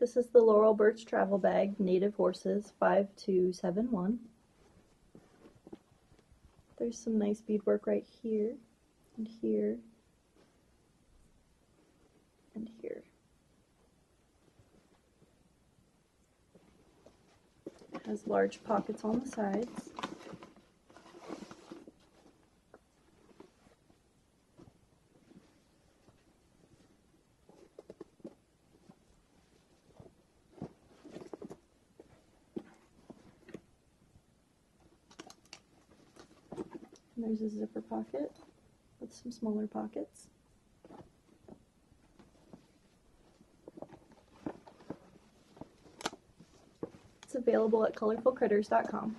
This is the Laurel Burch Travel Bag, Native Horses, 5271. There's some nice beadwork right here, and here, and here. It has large pockets on the sides. There's a zipper pocket with some smaller pockets. It's available at colorfulcritters.com.